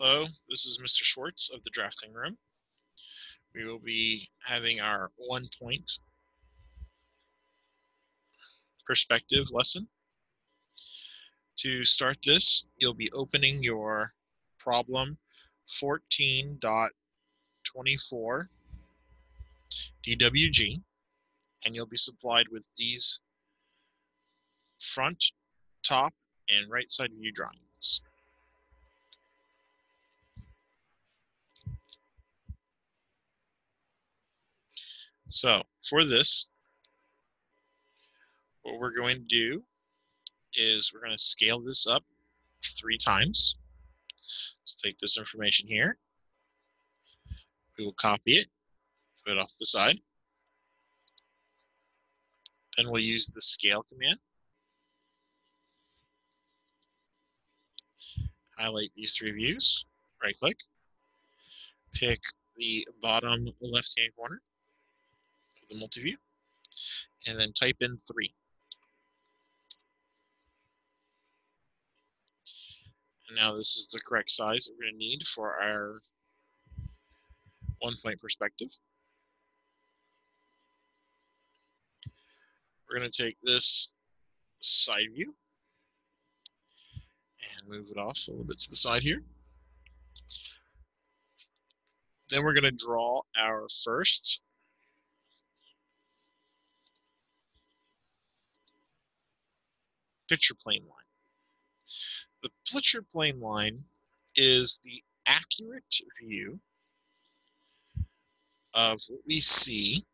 Hello, this is Mr. Schwartz of the drafting room. We will be having our one point perspective lesson. To start this, you'll be opening your problem 14.24 DWG, and you'll be supplied with these front, top, and right side view drawings. So for this, what we're going to do is we're going to scale this up three times. Let's take this information here. We will copy it, put it off the side. Then we'll use the scale command. Highlight these three views, right click, pick the bottom left hand corner, the multi-view, and then type in 3. And now this is the correct size that we're going to need for our one-point perspective. We're going to take this side view and move it off a little bit to the side here. Then we're going to draw our first picture plane line. The picture plane line is the accurate view of what we see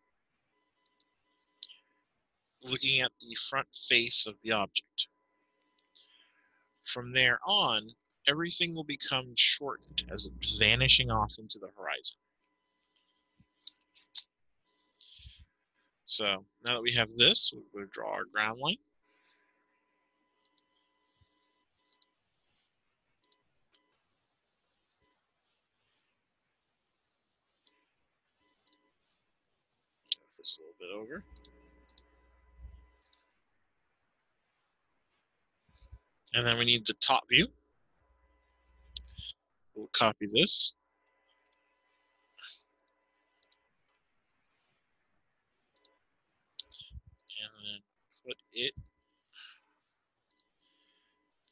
looking at the front face of the object. From there on, everything will become shortened as it's vanishing off into the horizon. So now that we have this, we're going to draw our ground line. this a little bit over. And then we need the top view. We'll copy this. And then put it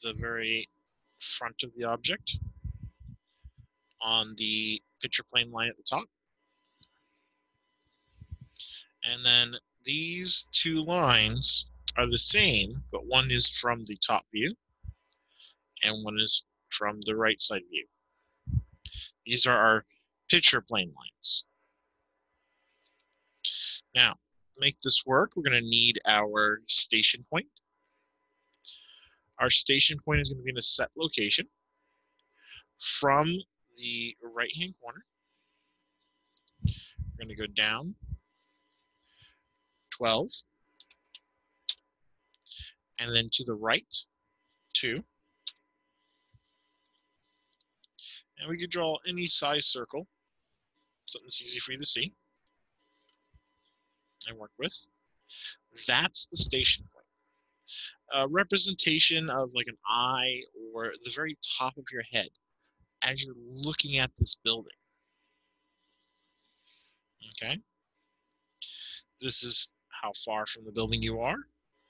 the very front of the object on the picture plane line at the top. And then these two lines are the same, but one is from the top view and one is from the right side view. These are our picture plane lines. Now, make this work, we're going to need our station point. Our station point is going to be in a set location from the right-hand corner. We're going to go down 12. And then to the right, 2. And we could draw any size circle, something that's easy for you to see and work with. That's the station point. A representation of like an eye or the very top of your head as you're looking at this building. Okay? This is how far from the building you are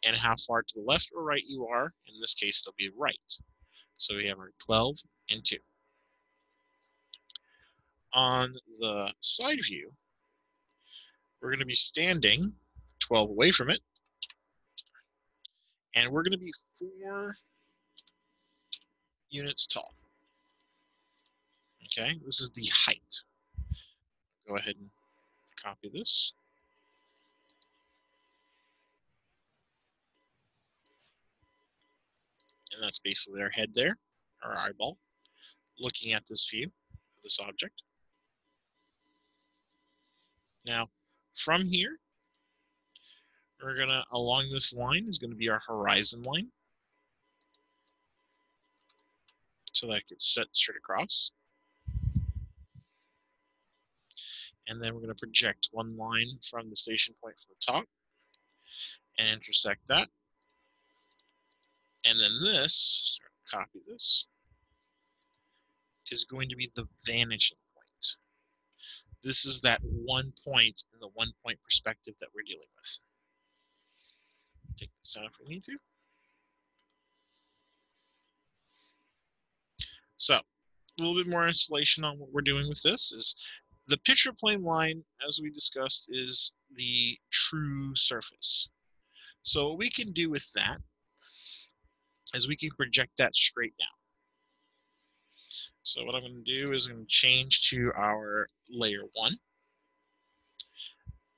and how far to the left or right you are. In this case, it'll be right. So we have our 12 and 2. On the side view, we're going to be standing 12 away from it. And we're going to be four units tall. Okay, this is the height. Go ahead and copy this. And that's basically our head there, our eyeball, looking at this view of this object. Now, from here, we're gonna, along this line is gonna be our horizon line. So that gets set straight across. And then we're gonna project one line from the station point from the top and intersect that. And then this, copy this, is going to be the vanishing point. This is that one point in the one point perspective that we're dealing with. Take this out if we need to. So, a little bit more installation on what we're doing with this is the picture plane line, as we discussed, is the true surface. So what we can do with that is we can project that straight down. So what I'm going to do is I'm going to change to our layer one.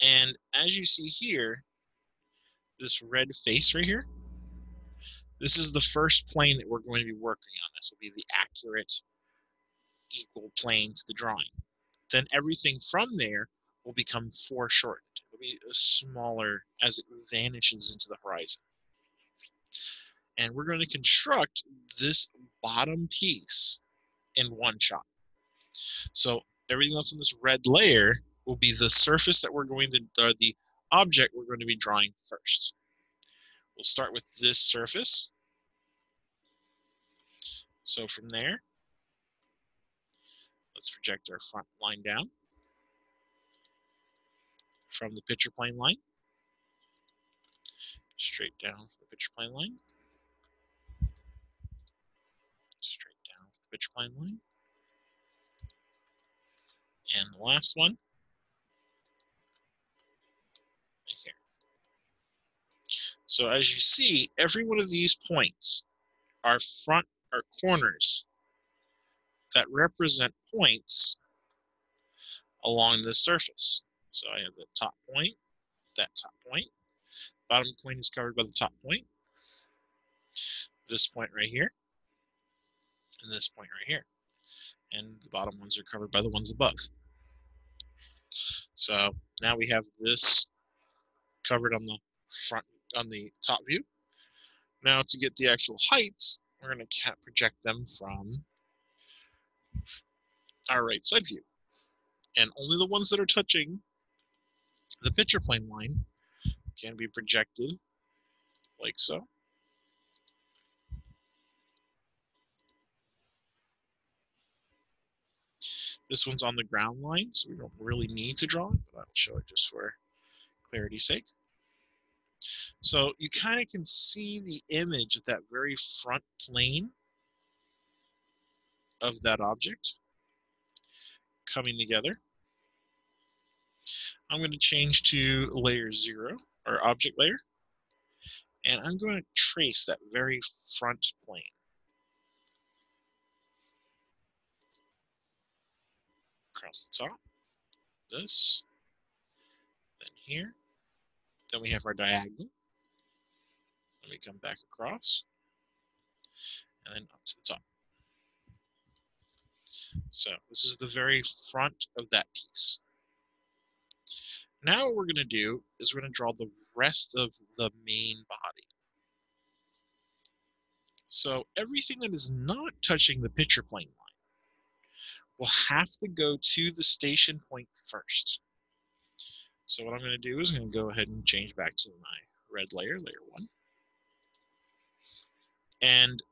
And as you see here, this red face right here, this is the first plane that we're going to be working on. This will be the accurate equal plane to the drawing. Then everything from there will become foreshortened. It'll be smaller as it vanishes into the horizon. And we're going to construct this bottom piece in one shot. So everything else in this red layer will be the surface that we're going to, or the object we're going to be drawing first. We'll start with this surface. So from there, let's project our front line down from the picture plane line, straight down the picture plane line. Plane line. And the last one, right here. So as you see, every one of these points are front are corners that represent points along the surface. So I have the top point, that top point. Bottom point is covered by the top point. This point right here and this point right here. And the bottom ones are covered by the ones above. So now we have this covered on the front, on the top view. Now to get the actual heights, we're going to project them from our right side view. And only the ones that are touching the picture plane line can be projected like so. This one's on the ground line, so we don't really need to draw it, but I'll show it just for clarity's sake. So you kind of can see the image of that very front plane of that object coming together. I'm going to change to layer zero, or object layer, and I'm going to trace that very front plane. Across the top. This, then here. Then we have our diagonal. Then we come back across, and then up to the top. So this is the very front of that piece. Now what we're going to do is we're going to draw the rest of the main body. So everything that is not touching the picture plane will have to go to the station point first. So what I'm going to do is I'm going to go ahead and change back to my red layer, layer one, and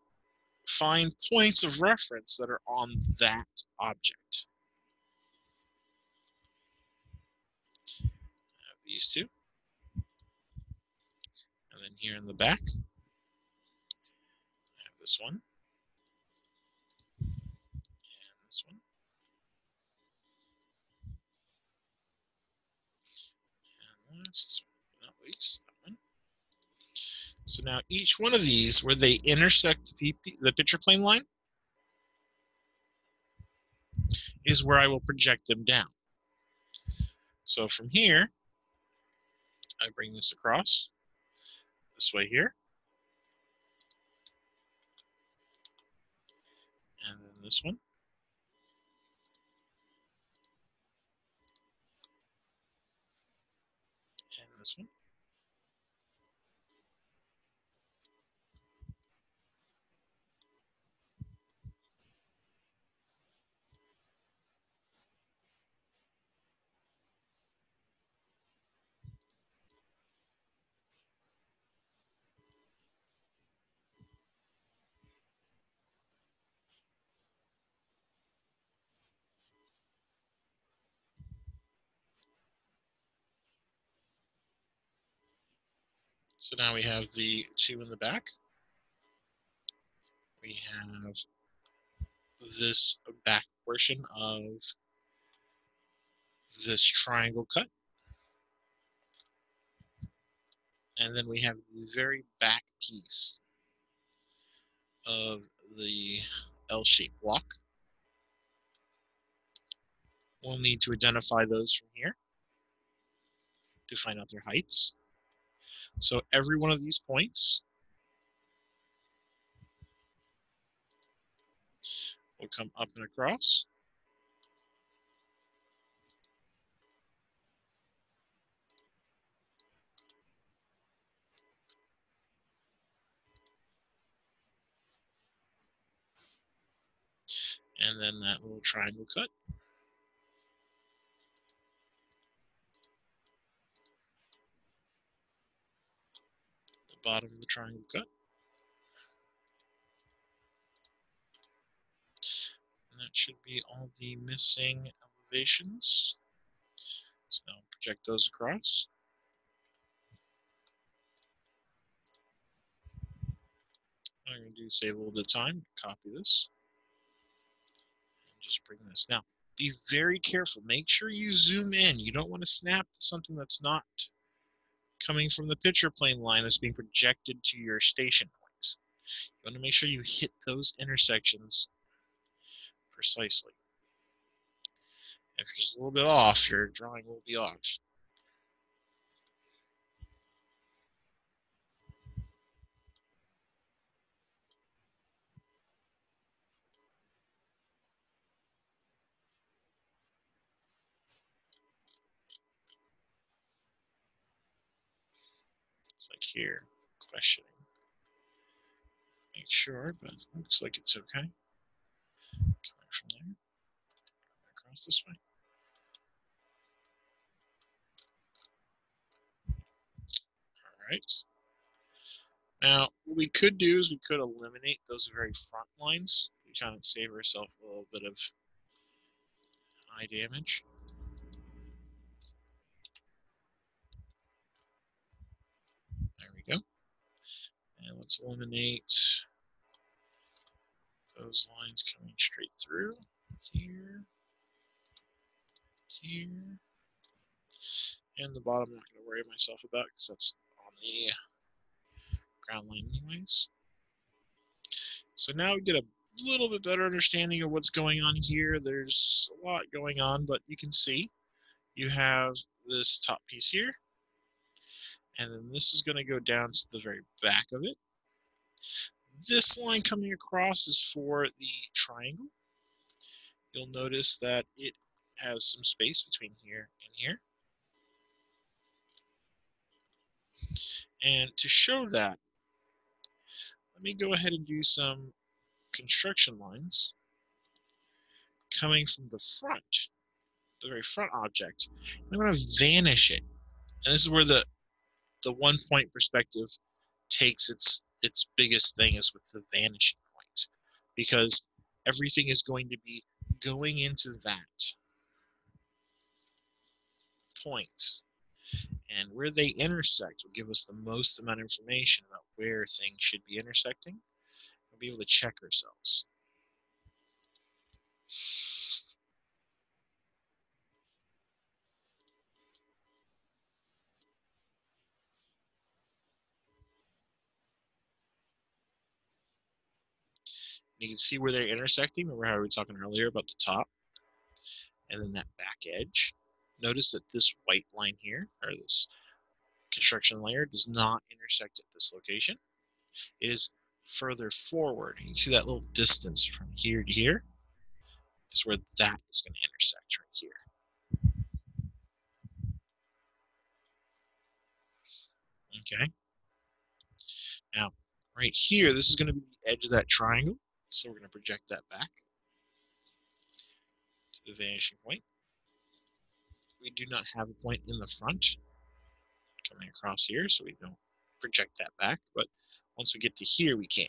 find points of reference that are on that object. I have these two. And then here in the back, I have this one. That one. So now each one of these, where they intersect the, the picture plane line, is where I will project them down. So from here, I bring this across this way here. And then this one. This one. So now we have the two in the back. We have this back portion of this triangle cut. And then we have the very back piece of the L-shaped block. We'll need to identify those from here to find out their heights. So every one of these points will come up and across. and then that little triangle cut. Bottom of the triangle cut. And that should be all the missing elevations. So project those across. I'm going to do save a little bit of time, copy this and just bring this. Now, be very careful. Make sure you zoom in. You don't want to snap something that's not coming from the picture plane line that's being projected to your station points. You want to make sure you hit those intersections precisely. If you're just a little bit off, your drawing will be off. Like here, questioning. Make sure, but looks like it's okay. Coming from there, across this way. All right. Now, what we could do is we could eliminate those very front lines. We kind of save ourselves a little bit of eye damage. we go. And let's eliminate those lines coming straight through here, here, and the bottom I'm not going to worry myself about because that's on the ground line anyways. So now we get a little bit better understanding of what's going on here. There's a lot going on, but you can see you have this top piece here and then this is going to go down to the very back of it. This line coming across is for the triangle. You'll notice that it has some space between here and here. And to show that, let me go ahead and do some construction lines coming from the front, the very front object. I'm going to vanish it. And this is where the the one point perspective takes its its biggest thing is with the vanishing point because everything is going to be going into that point. And where they intersect will give us the most amount of information about where things should be intersecting. We'll be able to check ourselves You can see where they're intersecting. Remember how we were talking earlier about the top and then that back edge. Notice that this white line here, or this construction layer, does not intersect at this location. It is further forward. You see that little distance from here to here is where that is going to intersect right here. Okay. Now, right here, this is going to be the edge of that triangle. So we're going to project that back to the vanishing point. We do not have a point in the front coming across here, so we don't project that back. But once we get to here, we can.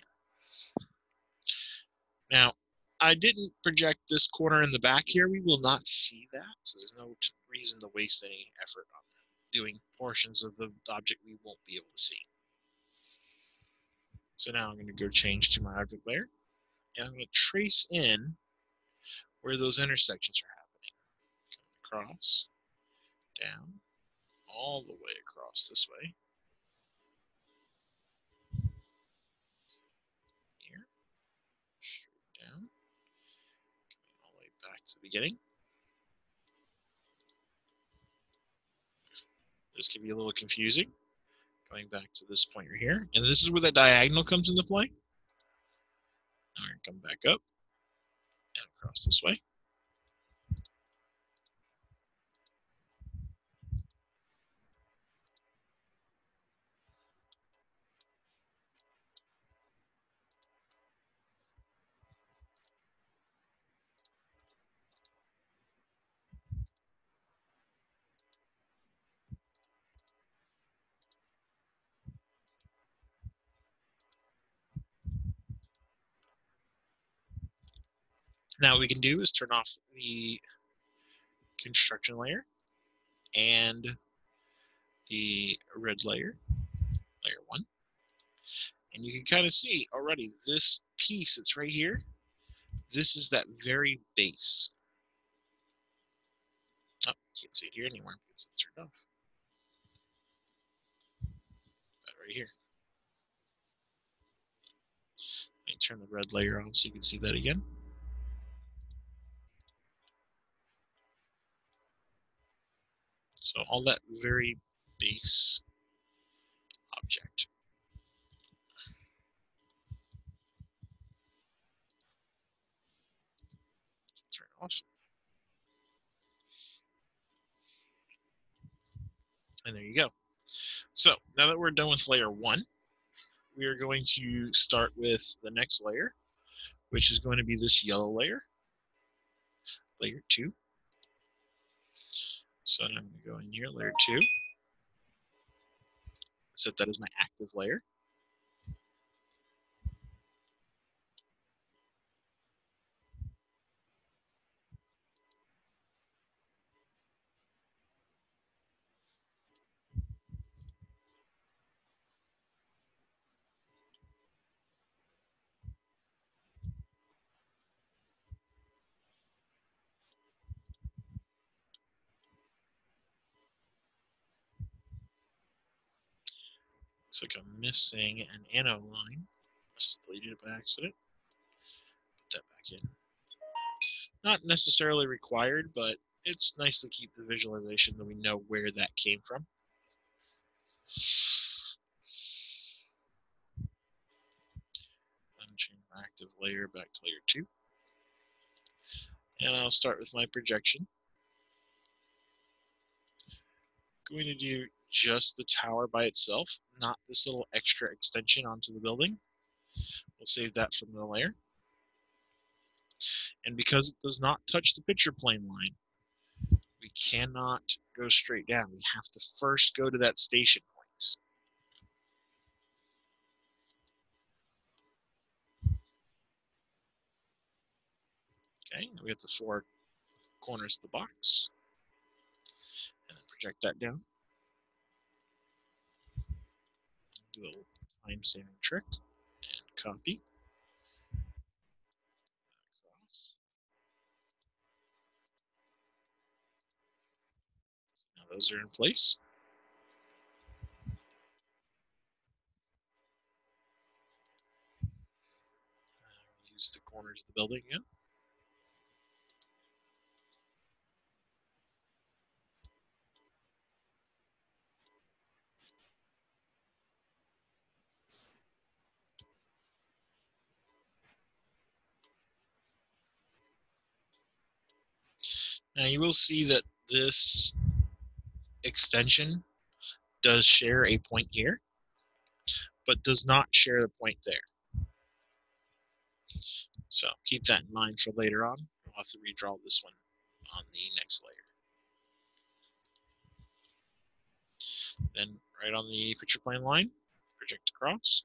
Now, I didn't project this corner in the back here. We will not see that, so there's no reason to waste any effort on doing portions of the object we won't be able to see. So now I'm going to go change to my object layer, and I'm going to trace in where those intersections are happening. Across, down, all the way across this way. Here, straight down, coming all the way back to the beginning. This can be a little confusing. Going back to this point right here. And this is where that diagonal comes into play. Going to come back up and across this way. Now what we can do is turn off the construction layer and the red layer, layer one. And you can kind of see already this piece that's right here, this is that very base. Oh, can't see it here anymore because it's turned off. Right here. Let me turn the red layer on so you can see that again. So all that very base object. Turn off. And there you go. So now that we're done with layer one, we are going to start with the next layer, which is going to be this yellow layer, layer two. So I'm going to go in here, layer 2. Set that as my active layer. Like I'm missing an anno line. Must have deleted it by accident. Put that back in. Not necessarily required, but it's nice to keep the visualization that we know where that came from. My active layer back to layer 2. And I'll start with my projection. Going to do just the tower by itself, not this little extra extension onto the building. We'll save that from the layer. And because it does not touch the picture plane line, we cannot go straight down. We have to first go to that station point. Okay, we have the four corners of the box. And then project that down. do a little time saving trick and copy. Now those are in place. use the corners of the building again. Now you will see that this extension does share a point here, but does not share the point there. So keep that in mind for later on. We'll have to redraw this one on the next layer. Then right on the picture plane line, project across.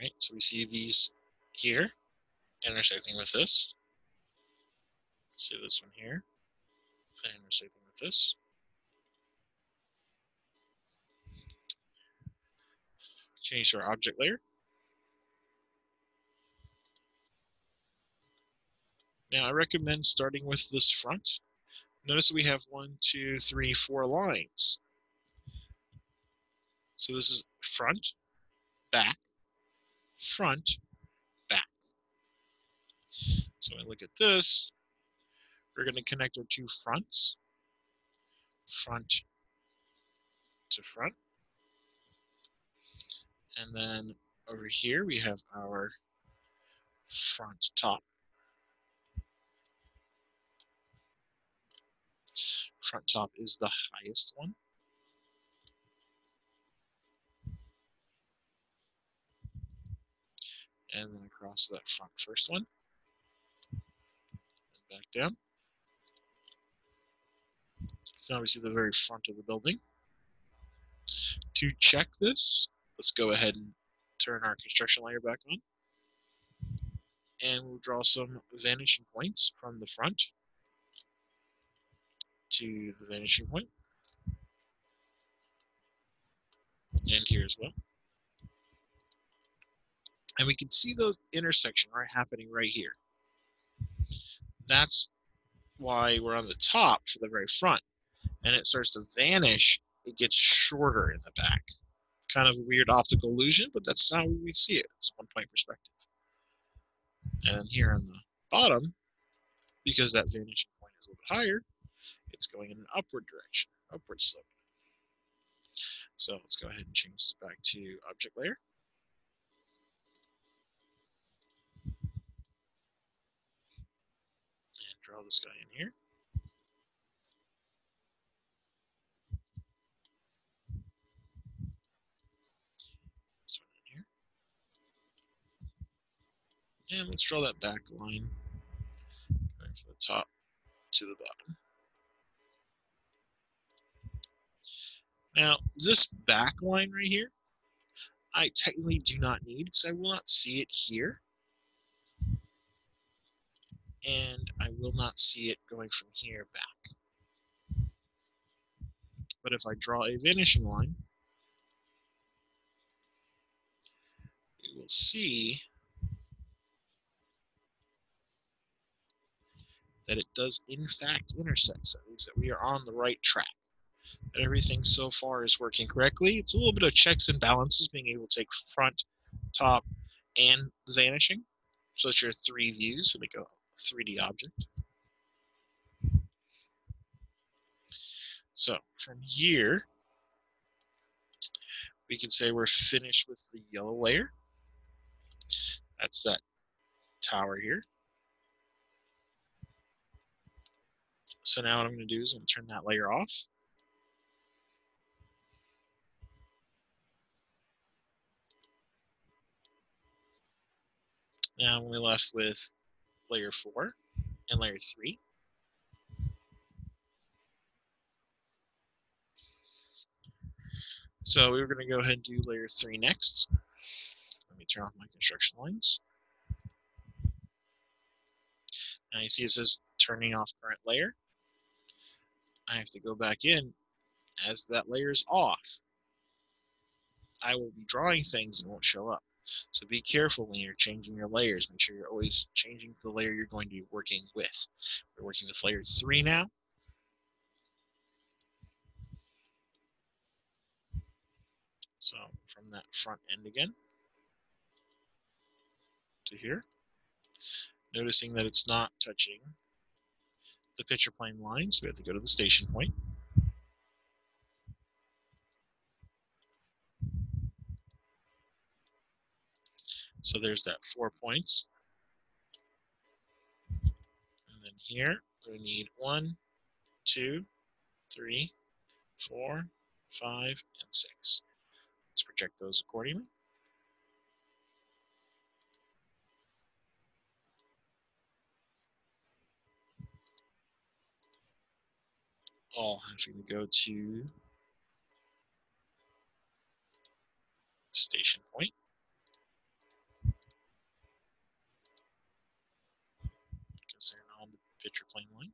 Right? So we see these here intersecting with this. See this one here intersecting with this. Change our object layer. Now I recommend starting with this front. Notice we have one, two, three, four lines. So this is front, back, front, back. So I look at this, we're going to connect our two fronts, front to front. And then over here we have our front top. Front top is the highest one. And then across that front first one, and back down. So now we see the very front of the building. To check this, let's go ahead and turn our construction layer back on. And we'll draw some vanishing points from the front to the vanishing point. And here as well. And we can see those intersection right happening right here. That's why we're on the top for the very front. And it starts to vanish, it gets shorter in the back. Kind of a weird optical illusion, but that's how we see it. It's one point perspective. And here on the bottom, because that vanishing point is a little bit higher, it's going in an upward direction, upward slope. So let's go ahead and change this back to object layer. Draw this guy in here. This one in here. And let's draw that back line going from the top to the bottom. Now, this back line right here, I technically do not need because I will not see it here and I will not see it going from here back. But if I draw a vanishing line, we will see that it does in fact intersect. So that means that we are on the right track. That everything so far is working correctly. It's a little bit of checks and balances, being able to take front, top, and vanishing. So it's your three views. So we go 3D object. So from here, we can say we're finished with the yellow layer. That's that tower here. So now what I'm going to do is I'm going to turn that layer off. Now we're left with layer 4 and layer 3. So we are going to go ahead and do layer 3 next. Let me turn off my construction lines. Now you see it says turning off current layer. I have to go back in as that layer is off. I will be drawing things and won't show up. So be careful when you're changing your layers. Make sure you're always changing the layer you're going to be working with. We're working with layer three now. So from that front end again to here, noticing that it's not touching the picture plane line, so we have to go to the station point. So there's that four points. And then here we need one, two, three, four, five, and six. Let's project those accordingly. All having to go to station point. Plane.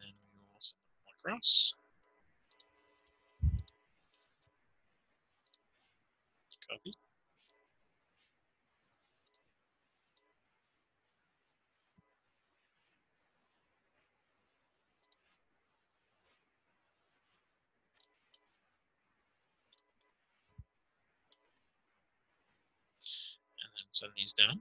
And then we will send them across. Copy. Send these down.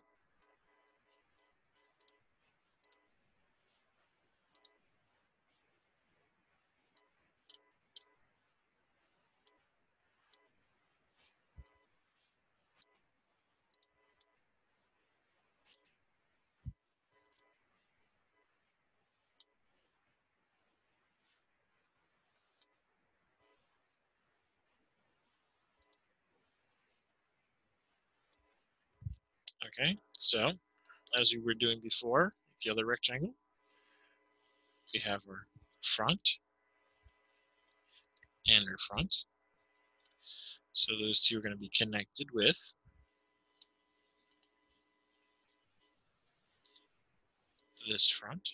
Okay, so as we were doing before, the other rectangle, we have our front and our front. So those two are going to be connected with this front.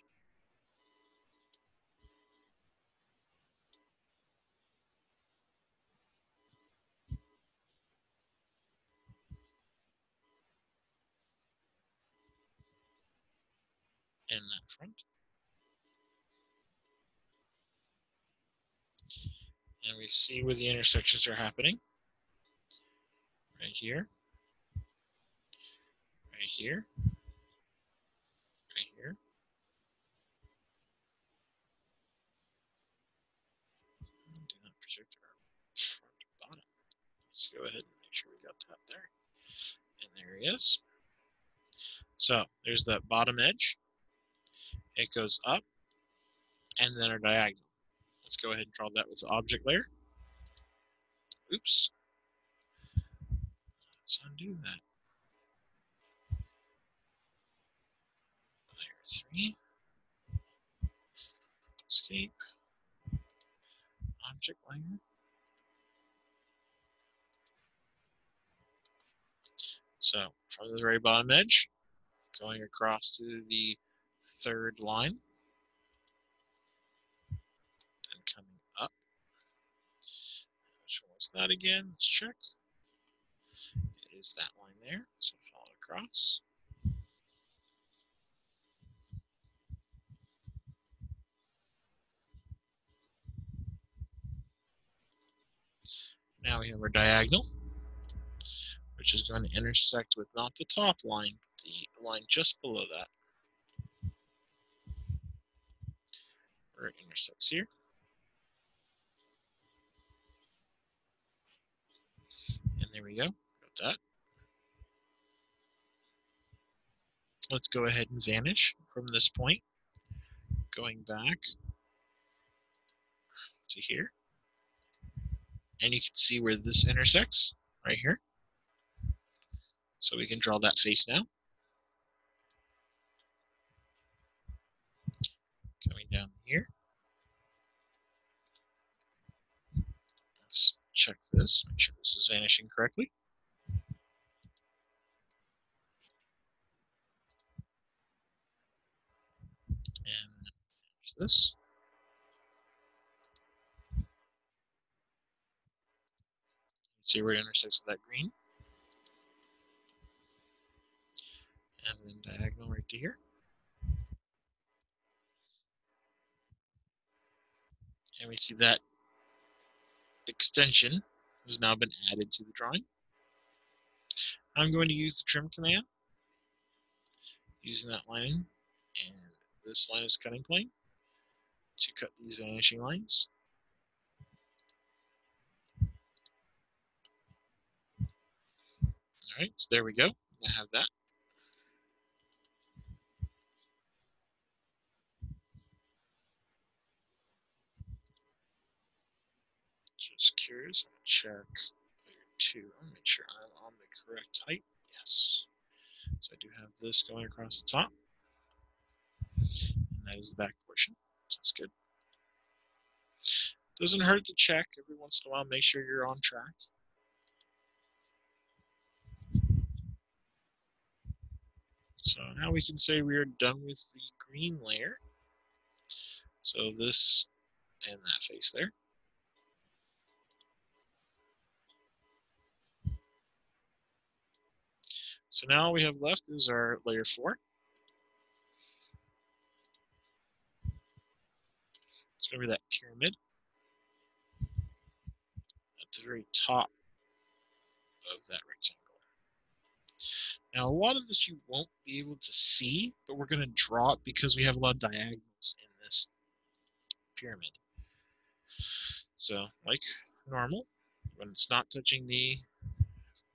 And. And we see where the intersections are happening. Right here. Right here. Right here. Do not project our front bottom. Let's go ahead and make sure we got that there. And there he is. So there's that bottom edge. It goes up and then our diagonal. Let's go ahead and draw that with the object layer. Oops. Let's undo that. Layer three. Escape. Object layer. So from the very bottom edge, going across to the third line and coming up. Which one was that again? Let's check. It is that line there, so follow it across. Now we have our diagonal, which is going to intersect with not the top line, but the line just below that. Where it intersects here. And there we go, got that. Let's go ahead and vanish from this point, going back to here. And you can see where this intersects right here. So we can draw that face now. Coming down here. Let's check this, make sure this is vanishing correctly. And this. See where it intersects with that green. And then diagonal right to here. And we see that extension has now been added to the drawing. I'm going to use the trim command using that line and this line is cutting plane to cut these vanishing lines. All right, so there we go. I have that. I'll check layer two. I'll make sure I'm on the correct height. Yes. So I do have this going across the top. And that is the back portion. So that's good. Doesn't hurt to check every once in a while, make sure you're on track. So now we can say we are done with the green layer. So this and that face there. So now we have left is our layer four. It's to be that pyramid at the very top of that rectangle. Now, a lot of this you won't be able to see, but we're going to draw it because we have a lot of diagonals in this pyramid. So, like normal, when it's not touching the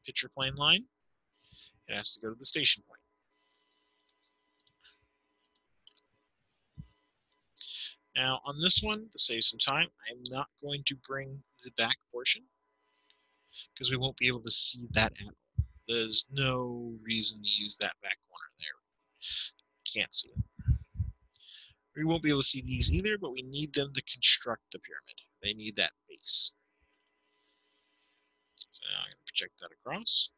picture plane line, it has to go to the station point. Now, on this one, to save some time, I'm not going to bring the back portion because we won't be able to see that at all. There's no reason to use that back corner there. Can't see it. We won't be able to see these either, but we need them to construct the pyramid. They need that base. So now I'm going to project that across.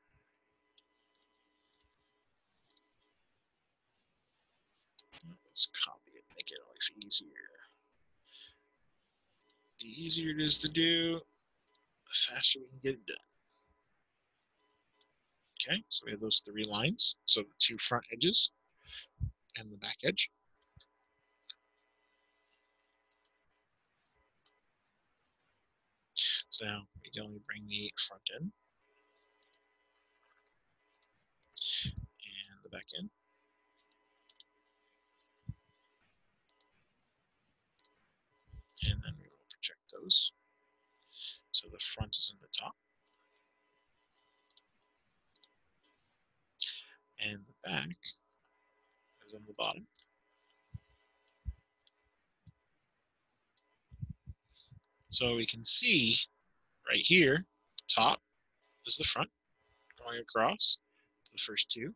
Let's copy it, make it life easier. The easier it is to do, the faster we can get it done. Okay, so we have those three lines. So the two front edges and the back edge. So now we can only bring the front in and the back in. And then we will project those. So the front is in the top. and the back is on the bottom. So we can see right here, top is the front, going across the first two.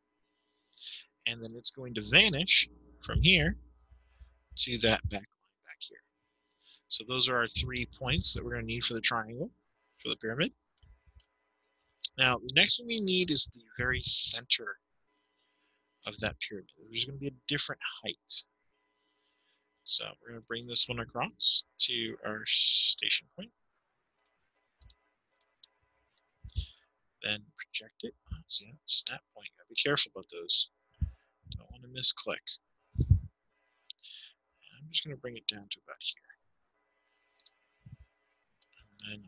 And then it's going to vanish from here to that back. So those are our three points that we're going to need for the triangle, for the pyramid. Now, the next one we need is the very center of that pyramid. There's going to be a different height. So we're going to bring this one across to our station point. Then project it. See, snap point. Gotta be careful about those. Don't want to misclick. I'm just going to bring it down to about here. And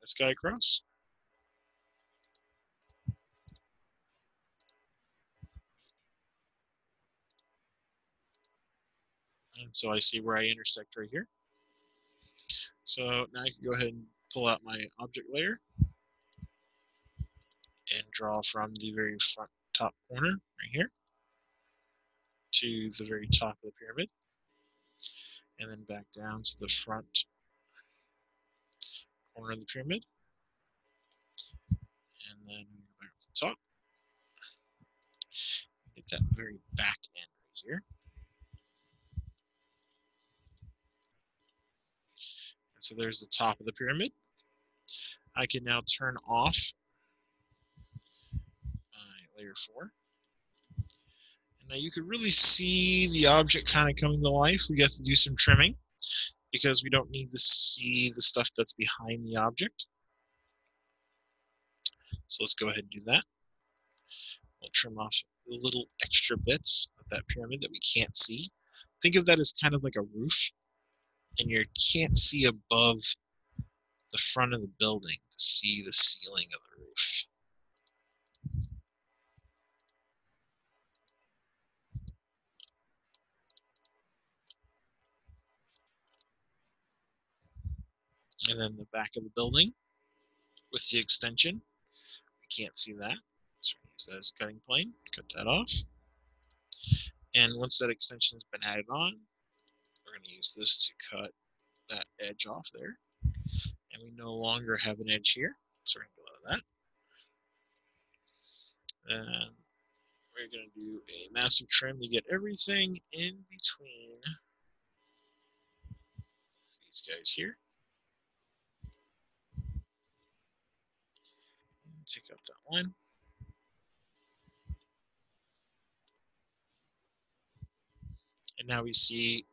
this guy across. And so I see where I intersect right here. So now I can go ahead and pull out my object layer and draw from the very front top corner right here to the very top of the pyramid and then back down to the front corner of the pyramid and then back to the top get that very back end right here And So there's the top of the pyramid. I can now turn off my layer four. And now you can really see the object kind of coming to life. We get to do some trimming because we don't need to see the stuff that's behind the object. So let's go ahead and do that. We'll trim off the little extra bits of that pyramid that we can't see. Think of that as kind of like a roof and you can't see above the front of the building to see the ceiling of the roof. And then the back of the building with the extension. We can't see that. So use that cutting plane, cut that off. And once that extension has been added on, we're going to use this to cut that edge off there. And we no longer have an edge here, so we're going to go out of that. And we're going to do a massive trim to get everything in between these guys here. Take out that line. And now we see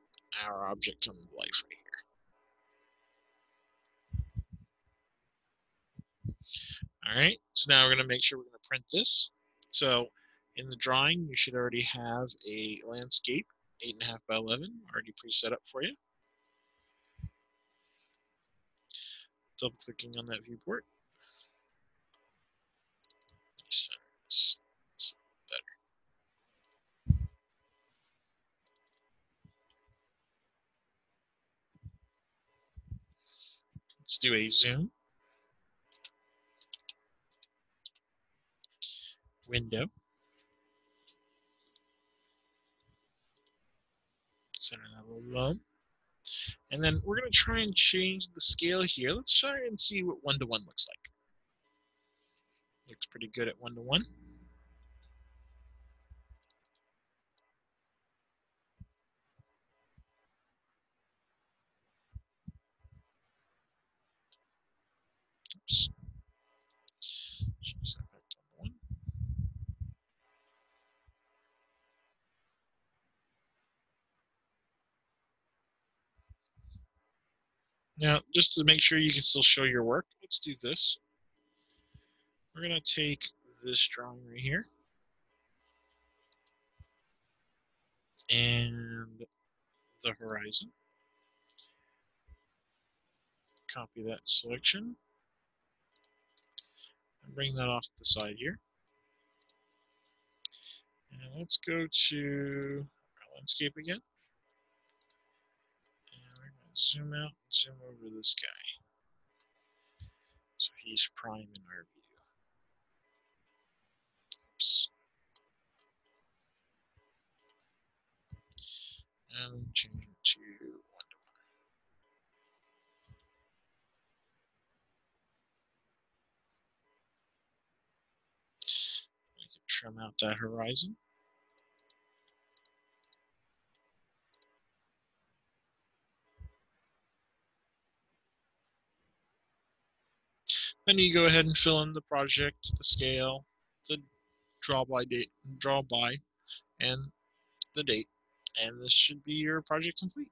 our object come to life right here. All right, so now we're gonna make sure we're gonna print this. So in the drawing, you should already have a landscape, eight and a half by 11, already pre-set up for you. Double clicking on that viewport. Let's do a zoom. Window. Center level low. And then we're going to try and change the scale here. Let's try and see what one-to-one -one looks like. Looks pretty good at. Oops. Back to one. Now, just to make sure you can still show your work, let's do this. We're going to take this drawing right here and the horizon. Copy that selection and bring that off to the side here. And let's go to our landscape again. And we're going to zoom out and zoom over this guy. So he's prime in our And change it to trim out that horizon. Then you go ahead and fill in the project, the scale, draw by date, draw by, and the date, and this should be your project complete.